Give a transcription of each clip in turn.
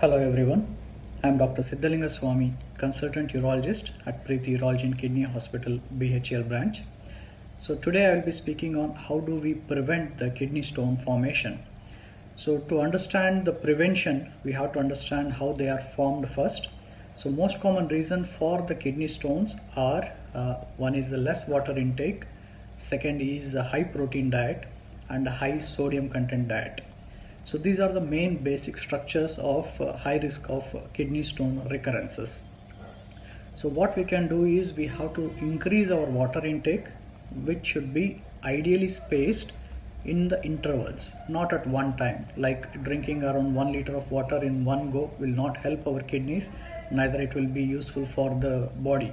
Hello everyone, I am Dr. Siddhalinga Swamy, consultant urologist at Preeti Urology and Kidney Hospital BHL branch. So today I will be speaking on how do we prevent the kidney stone formation. So to understand the prevention, we have to understand how they are formed first. So most common reason for the kidney stones are uh, one is the less water intake, second is the high protein diet and high sodium content diet. So these are the main basic structures of uh, high risk of uh, kidney stone recurrences. So what we can do is we have to increase our water intake which should be ideally spaced in the intervals not at one time. Like drinking around 1 liter of water in one go will not help our kidneys neither it will be useful for the body.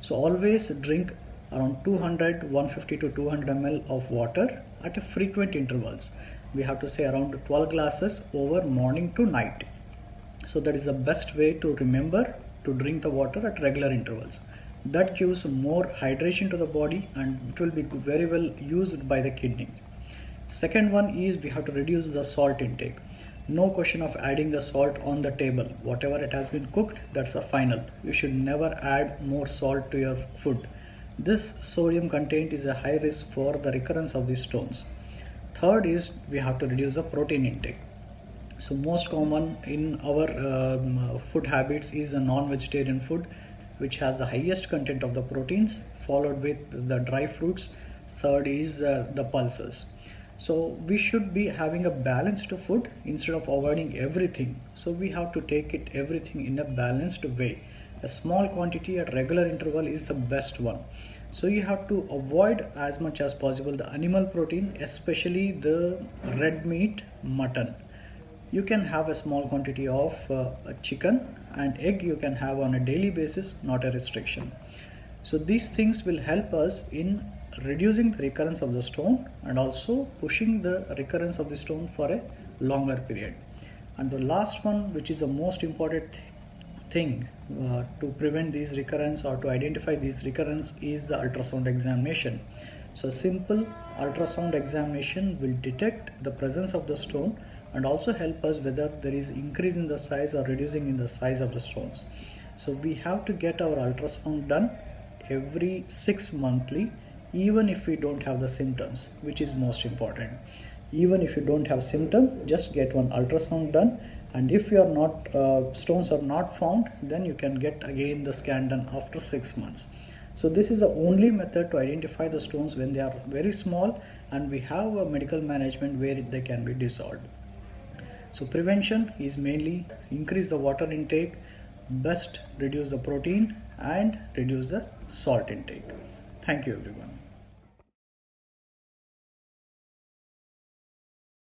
So always drink around 200 150 to 200 ml of water at a frequent intervals we have to say around 12 glasses over morning to night. So that is the best way to remember to drink the water at regular intervals. That gives more hydration to the body and it will be very well used by the kidney. Second one is we have to reduce the salt intake. No question of adding the salt on the table. Whatever it has been cooked that's the final. You should never add more salt to your food. This sodium content is a high risk for the recurrence of these stones third is we have to reduce the protein intake. So most common in our um, food habits is a non-vegetarian food which has the highest content of the proteins followed with the dry fruits. Third is uh, the pulses. So we should be having a balanced food instead of avoiding everything. So we have to take it everything in a balanced way a small quantity at regular interval is the best one. So you have to avoid as much as possible the animal protein especially the red meat mutton. You can have a small quantity of uh, chicken and egg. You can have on a daily basis not a restriction. So these things will help us in reducing the recurrence of the stone and also pushing the recurrence of the stone for a longer period. And the last one which is the most important thing uh, to prevent these recurrence or to identify these recurrence is the ultrasound examination. So simple ultrasound examination will detect the presence of the stone and also help us whether there is increase in the size or reducing in the size of the stones. So we have to get our ultrasound done every six monthly even if we don't have the symptoms which is most important even if you don't have symptom just get one ultrasound done. And if you are not uh, stones are not found then you can get again the scan done after six months. So this is the only method to identify the stones when they are very small and we have a medical management where they can be dissolved. So prevention is mainly increase the water intake best reduce the protein and reduce the salt intake. Thank you everyone